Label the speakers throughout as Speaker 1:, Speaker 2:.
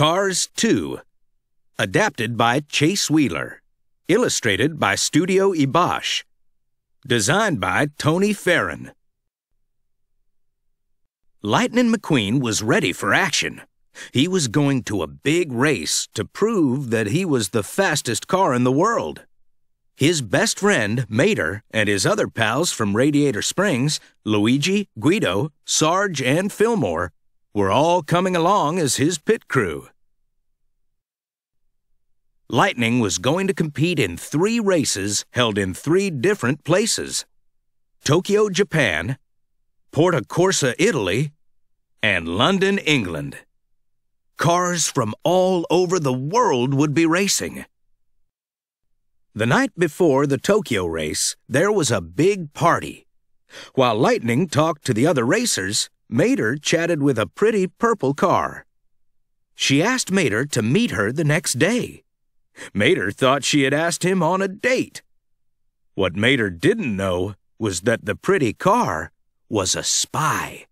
Speaker 1: Cars 2. Adapted by Chase Wheeler. Illustrated by Studio IBOIX. Designed by Tony Farron. Lightning McQueen was ready for action. He was going to a big race to prove that he was the fastest car in the world. His best friend, Mater, and his other pals from Radiator Springs, Luigi, Guido, Sarge, and Fillmore, were all coming along as his pit crew. Lightning was going to compete in three races held in three different places Tokyo, Japan, Porto Corsa, Italy, and London, England. Cars from all over the world would be racing. The night before the Tokyo race, there was a big party. While Lightning talked to the other racers, Mater chatted with a pretty purple car. She asked Mater to meet her the next day. Mater thought she had asked him on a date. What Mater didn't know was that the pretty car was a spy.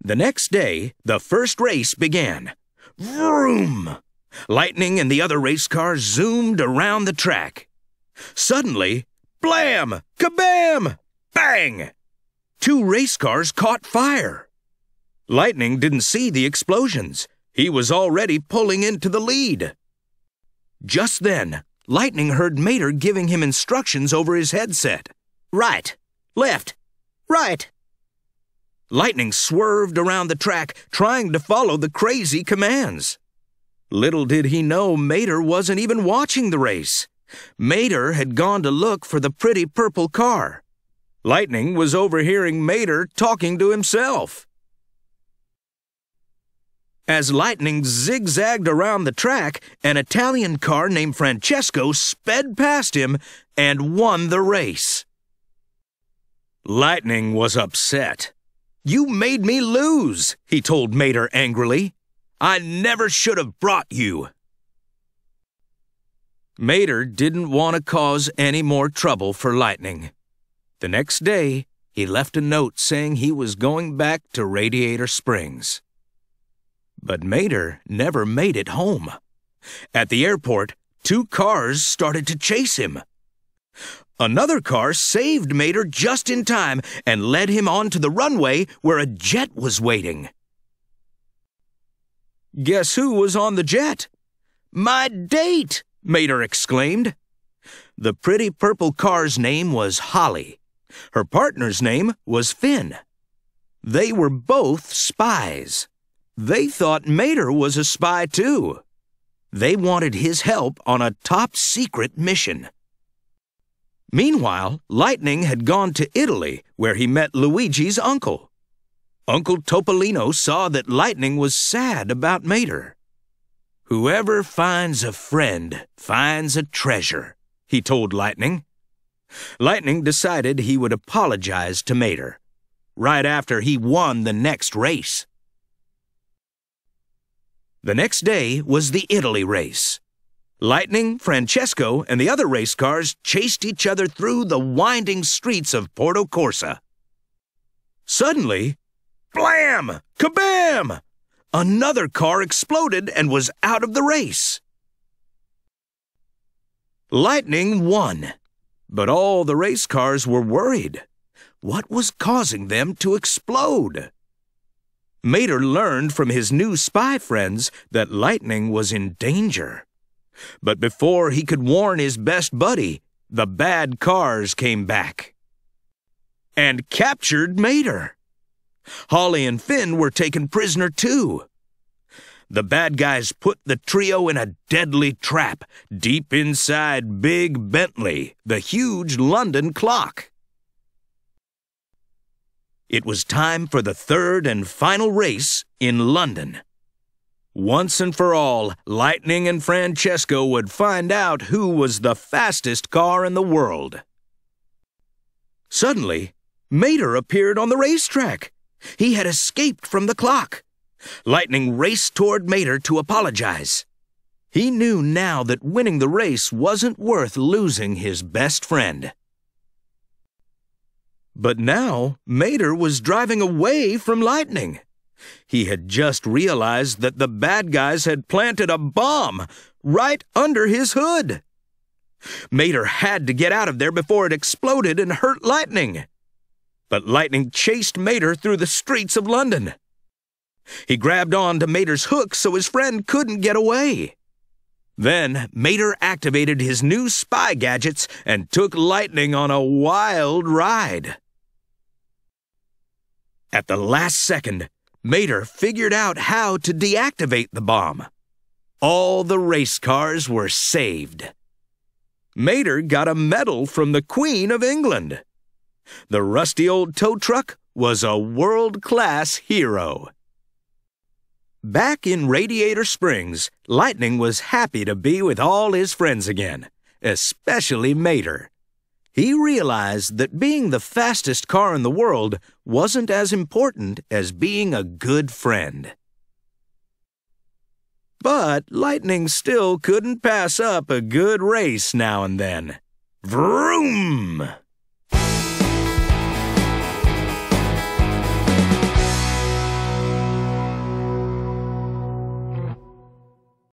Speaker 1: The next day, the first race began. Vroom! Lightning and the other race cars zoomed around the track. Suddenly, blam! Kabam! Bang! Two race cars caught fire. Lightning didn't see the explosions. He was already pulling into the lead. Just then, Lightning heard Mater giving him instructions over his headset. Right, left, right. Lightning swerved around the track, trying to follow the crazy commands. Little did he know Mater wasn't even watching the race. Mater had gone to look for the pretty purple car. Lightning was overhearing Mater talking to himself. As Lightning zigzagged around the track, an Italian car named Francesco sped past him and won the race. Lightning was upset. You made me lose, he told Mater angrily. I never should have brought you. Mater didn't want to cause any more trouble for Lightning. The next day, he left a note saying he was going back to Radiator Springs. But Mater never made it home. At the airport, two cars started to chase him. Another car saved Mater just in time and led him onto the runway where a jet was waiting. Guess who was on the jet? My date! Mater exclaimed. The pretty purple car's name was Holly. Her partner's name was Finn. They were both spies. They thought Mater was a spy too. They wanted his help on a top secret mission. Meanwhile, Lightning had gone to Italy, where he met Luigi's uncle. Uncle Topolino saw that Lightning was sad about Mater. Whoever finds a friend finds a treasure, he told Lightning. Lightning decided he would apologize to Mater, right after he won the next race. The next day was the Italy race. Lightning, Francesco, and the other race cars chased each other through the winding streets of Porto Corsa. Suddenly, Blam! Kabam! Another car exploded and was out of the race. Lightning won, but all the race cars were worried. What was causing them to explode? Mater learned from his new spy friends that Lightning was in danger. But before he could warn his best buddy, the bad cars came back and captured Mater. Holly and Finn were taken prisoner too. The bad guys put the trio in a deadly trap deep inside Big Bentley, the huge London clock. It was time for the third and final race in London. Once and for all, Lightning and Francesco would find out who was the fastest car in the world. Suddenly, Mater appeared on the racetrack. He had escaped from the clock. Lightning raced toward Mater to apologize. He knew now that winning the race wasn't worth losing his best friend. But now, Mater was driving away from Lightning. He had just realized that the bad guys had planted a bomb right under his hood. Mater had to get out of there before it exploded and hurt Lightning. But Lightning chased Mater through the streets of London. He grabbed on to Mater's hook so his friend couldn't get away. Then Mater activated his new spy gadgets and took Lightning on a wild ride. At the last second, Mater figured out how to deactivate the bomb. All the race cars were saved. Mater got a medal from the Queen of England. The rusty old tow truck was a world class hero. Back in Radiator Springs, Lightning was happy to be with all his friends again, especially Mater he realized that being the fastest car in the world wasn't as important as being a good friend. But Lightning still couldn't pass up a good race now and then. Vroom!